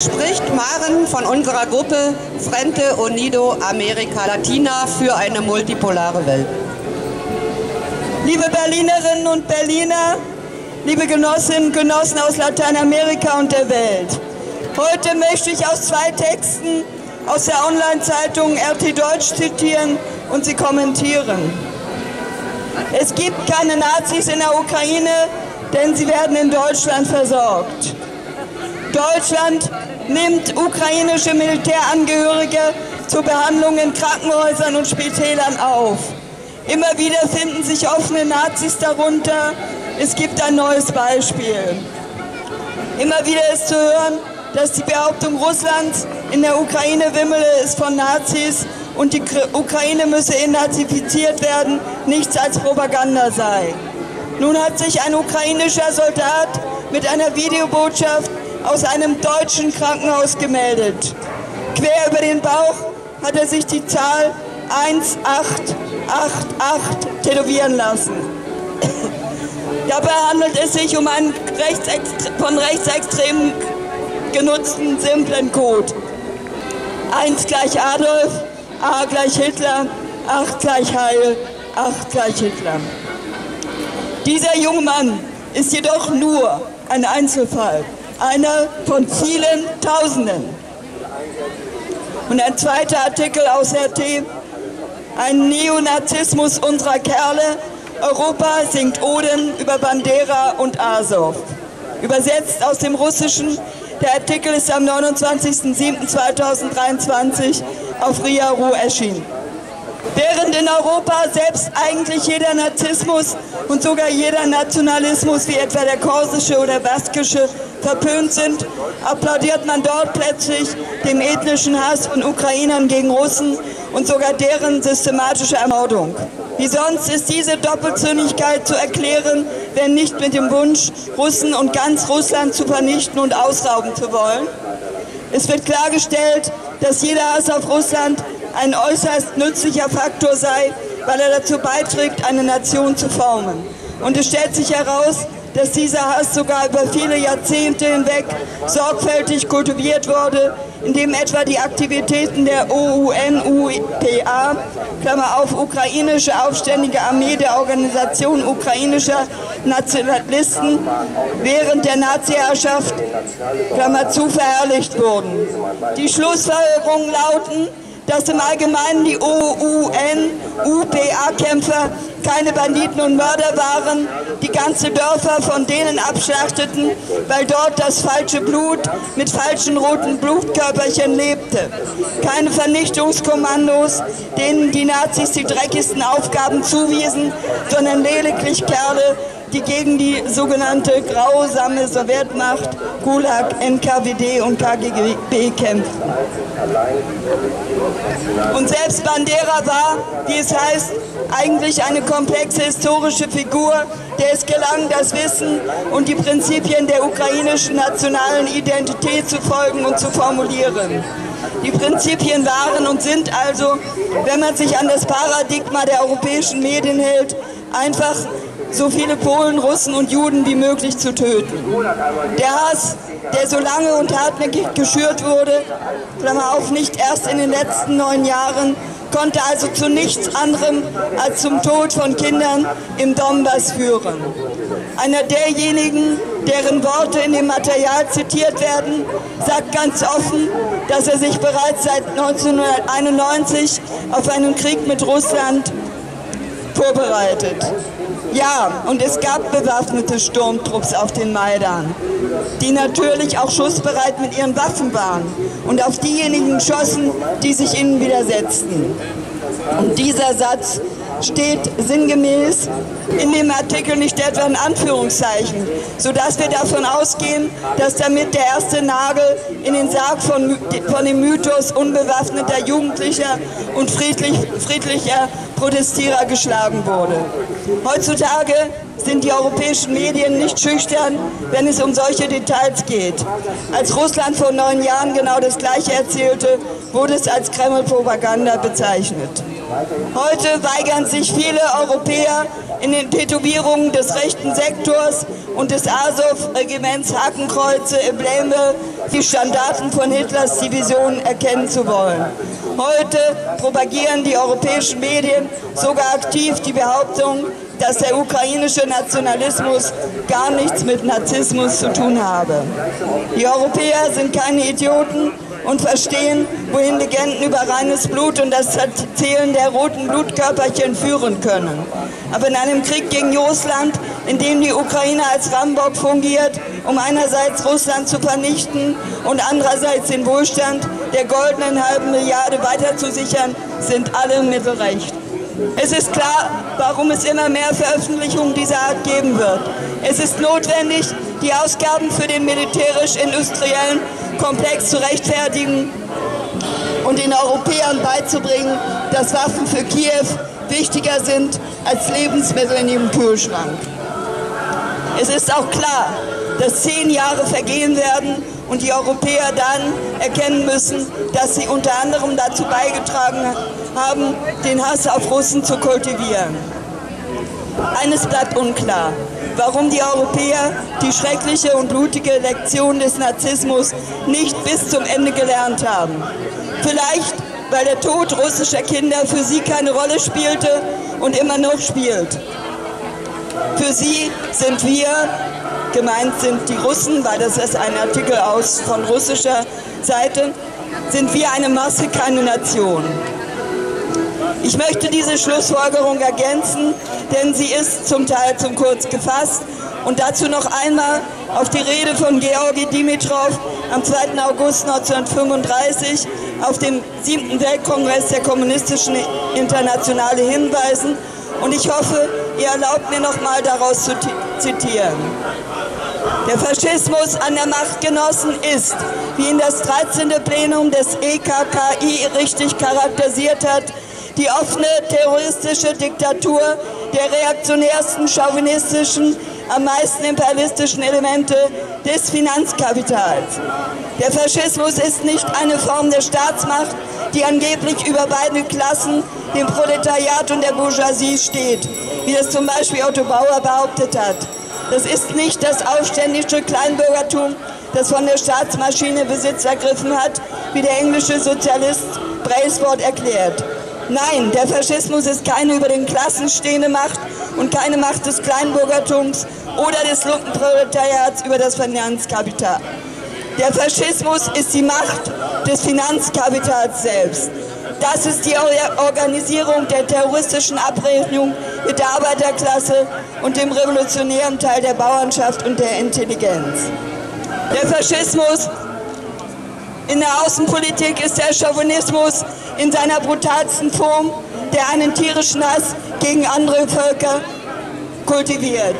Spricht Maren von unserer Gruppe Frente Unido America Latina für eine multipolare Welt. Liebe Berlinerinnen und Berliner, liebe Genossinnen und Genossen aus Lateinamerika und der Welt. Heute möchte ich aus zwei Texten aus der Online-Zeitung RT Deutsch zitieren und sie kommentieren. Es gibt keine Nazis in der Ukraine, denn sie werden in Deutschland versorgt. Deutschland nimmt ukrainische Militärangehörige zur Behandlung in Krankenhäusern und Spitälern auf. Immer wieder finden sich offene Nazis darunter. Es gibt ein neues Beispiel. Immer wieder ist zu hören, dass die Behauptung Russlands, in der Ukraine wimmele es von Nazis und die Ukraine müsse entnazifiziert werden, nichts als Propaganda sei. Nun hat sich ein ukrainischer Soldat mit einer Videobotschaft aus einem deutschen Krankenhaus gemeldet. Quer über den Bauch hat er sich die Zahl 1888 tätowieren lassen. Dabei handelt es sich um einen von Rechtsextremen genutzten simplen Code. 1 gleich Adolf, A gleich Hitler, 8 gleich Heil, 8 gleich Hitler. Dieser junge Mann ist jedoch nur ein Einzelfall einer von vielen Tausenden. Und ein zweiter Artikel aus RT, ein Neonazismus unserer Kerle, Europa singt Oden über Bandera und Azov. Übersetzt aus dem Russischen, der Artikel ist am 29.07.2023 auf RIA.ru erschienen. Während in Europa selbst eigentlich jeder Narzissmus und sogar jeder Nationalismus, wie etwa der korsische oder baskische, verpönt sind, applaudiert man dort plötzlich dem ethnischen Hass von Ukrainern gegen Russen und sogar deren systematische Ermordung. Wie sonst ist diese Doppelzüngigkeit zu erklären, wenn nicht mit dem Wunsch, Russen und ganz Russland zu vernichten und ausrauben zu wollen? Es wird klargestellt, dass jeder Hass auf Russland ein äußerst nützlicher Faktor sei, weil er dazu beiträgt, eine Nation zu formen. Und es stellt sich heraus, dass dieser Hass sogar über viele Jahrzehnte hinweg sorgfältig kultiviert wurde, indem etwa die Aktivitäten der OUN-UPA, Klammer auf, Ukrainische Aufständige Armee der Organisation ukrainischer Nationalisten, während der Naziherrschaft, Klammer zu, verherrlicht wurden. Die Schlussfolgerungen lauten, dass im Allgemeinen die OUN-UPA-Kämpfer keine Banditen und Mörder waren, die ganze Dörfer von denen abschlachteten, weil dort das falsche Blut mit falschen roten Blutkörperchen lebte. Keine Vernichtungskommandos, denen die Nazis die dreckigsten Aufgaben zuwiesen, sondern lediglich Kerle, die gegen die sogenannte grausame Sowjetmacht, Gulag, NKWD und KGB kämpften. Und selbst Bandera war, wie es heißt, eigentlich eine komplexe historische Figur, der es gelang, das Wissen und die Prinzipien der ukrainischen nationalen Identität zu folgen und zu formulieren. Die Prinzipien waren und sind also, wenn man sich an das Paradigma der europäischen Medien hält, einfach so viele Polen, Russen und Juden wie möglich zu töten. Der Hass, der so lange und hartnäckig geschürt wurde, Klammer auf, nicht erst in den letzten neun Jahren, konnte also zu nichts anderem als zum Tod von Kindern im Donbass führen. Einer derjenigen, deren Worte in dem Material zitiert werden, sagt ganz offen, dass er sich bereits seit 1991 auf einen Krieg mit Russland vorbereitet. Ja, und es gab bewaffnete Sturmtrupps auf den Maidan, die natürlich auch schussbereit mit ihren Waffen waren und auf diejenigen schossen, die sich ihnen widersetzten. Und dieser Satz steht sinngemäß in dem Artikel nicht etwa in Anführungszeichen, sodass wir davon ausgehen, dass damit der erste Nagel in den Sarg von, von dem Mythos unbewaffneter Jugendlicher und friedlich, friedlicher Protestierer geschlagen wurde. Heutzutage sind die europäischen Medien nicht schüchtern, wenn es um solche Details geht. Als Russland vor neun Jahren genau das Gleiche erzählte, wurde es als Kreml-Propaganda bezeichnet. Heute weigern sich viele Europäer in den Tätowierungen des rechten Sektors und des Azov-Regiments Hakenkreuze, Embleme, die Standarten von Hitlers Division erkennen zu wollen. Heute propagieren die europäischen Medien sogar aktiv die Behauptung, dass der ukrainische Nationalismus gar nichts mit Narzissmus zu tun habe. Die Europäer sind keine Idioten und verstehen, wohin Legenden über reines Blut und das Zählen der roten Blutkörperchen führen können. Aber in einem Krieg gegen Russland, in dem die Ukraine als Rambock fungiert, um einerseits Russland zu vernichten und andererseits den Wohlstand der goldenen halben Milliarde weiterzusichern, sind alle Mittel recht. Es ist klar, warum es immer mehr Veröffentlichungen dieser Art geben wird. Es ist notwendig, die Ausgaben für den militärisch-industriellen Komplex zu rechtfertigen und den Europäern beizubringen, dass Waffen für Kiew wichtiger sind als Lebensmittel in ihrem Kühlschrank. Es ist auch klar, dass zehn Jahre vergehen werden und die Europäer dann erkennen müssen, dass sie unter anderem dazu beigetragen haben, den Hass auf Russen zu kultivieren. Eines bleibt unklar, warum die Europäer die schreckliche und blutige Lektion des Narzissmus nicht bis zum Ende gelernt haben. Vielleicht, weil der Tod russischer Kinder für sie keine Rolle spielte und immer noch spielt. Für sie sind wir, gemeint sind die Russen, weil das ist ein Artikel aus von russischer Seite, sind wir eine Masse, keine Nation. Ich möchte diese Schlussfolgerung ergänzen, denn sie ist zum Teil zu kurz gefasst. Und dazu noch einmal auf die Rede von Georgi Dimitrov am 2. August 1935 auf dem 7. Weltkongress der Kommunistischen Internationale hinweisen. Und ich hoffe, ihr erlaubt mir noch mal daraus zu zitieren. Der Faschismus an der Macht genossen ist, wie ihn das 13. Plenum des EKKI richtig charakterisiert hat, die offene terroristische Diktatur der reaktionärsten, chauvinistischen, am meisten imperialistischen Elemente des Finanzkapitals. Der Faschismus ist nicht eine Form der Staatsmacht, die angeblich über beide Klassen, dem Proletariat und der Bourgeoisie steht, wie es zum Beispiel Otto Bauer behauptet hat. Das ist nicht das aufständische Kleinbürgertum, das von der Staatsmaschine Besitz ergriffen hat, wie der englische Sozialist Brailsford erklärt. Nein, der Faschismus ist keine über den Klassen stehende Macht und keine Macht des Kleinbürgertums oder des Lumpenproletariats über das Finanzkapital. Der Faschismus ist die Macht des Finanzkapitals selbst. Das ist die Organisierung der terroristischen Abrechnung mit der Arbeiterklasse und dem revolutionären Teil der Bauernschaft und der Intelligenz. Der Faschismus in der Außenpolitik ist der Chauvinismus in seiner brutalsten Form, der einen tierischen Hass gegen andere Völker kultiviert.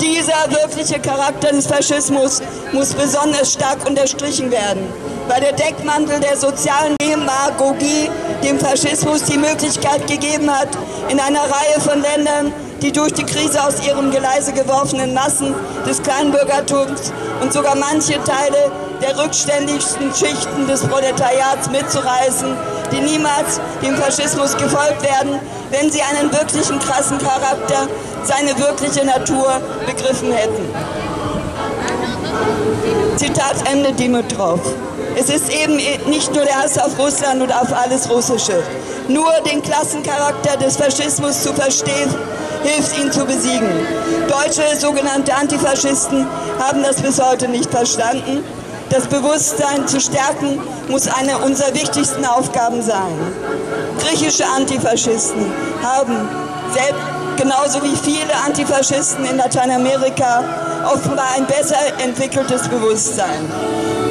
Dieser wirkliche Charakter des Faschismus muss besonders stark unterstrichen werden, weil der Deckmantel der sozialen Demagogie dem Faschismus die Möglichkeit gegeben hat, in einer Reihe von Ländern die durch die Krise aus ihrem Geleise geworfenen Massen des Kleinbürgertums und sogar manche Teile der rückständigsten Schichten des Proletariats mitzureißen, die niemals dem Faschismus gefolgt werden, wenn sie einen wirklichen krassen Charakter, seine wirkliche Natur begriffen hätten. Zitat Ende Dimitrov. Es ist eben nicht nur der Hass auf Russland und auf alles Russische. Nur den Klassencharakter des Faschismus zu verstehen, hilft ihn zu besiegen. Deutsche sogenannte Antifaschisten haben das bis heute nicht verstanden. Das Bewusstsein zu stärken muss eine unserer wichtigsten Aufgaben sein. Griechische Antifaschisten haben selbst genauso wie viele Antifaschisten in Lateinamerika offenbar ein besser entwickeltes Bewusstsein.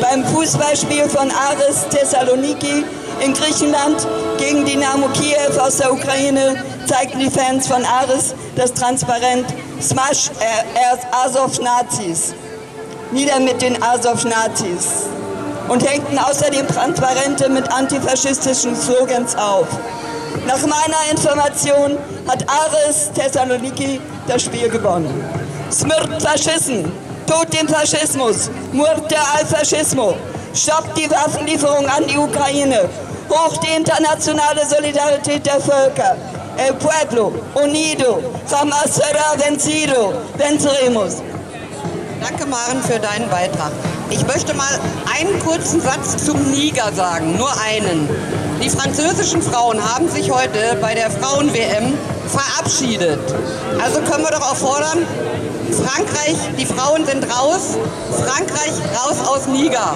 Beim Fußballspiel von Aris Thessaloniki in Griechenland gegen Dynamo Kiew aus der Ukraine zeigten die Fans von Aris das Transparent Smash äh, Azov Nazis. Nieder mit den Azov Nazis. Und hängten außerdem Transparente mit antifaschistischen Slogans auf. Nach meiner Information hat Aris Thessaloniki das Spiel gewonnen. Smirt Faschisten, Tod dem Faschismus, Murte al Fascismo, stoppt die Waffenlieferung an die Ukraine, hoch die internationale Solidarität der Völker, El pueblo unido jamás será vencido. Venceremos. Danke, Maren, für deinen Beitrag. Ich möchte mal einen kurzen Satz zum Niger sagen, nur einen. Die französischen Frauen haben sich heute bei der Frauen-WM verabschiedet. Also können wir doch auch fordern, Frankreich, die Frauen sind raus, Frankreich raus aus Niger.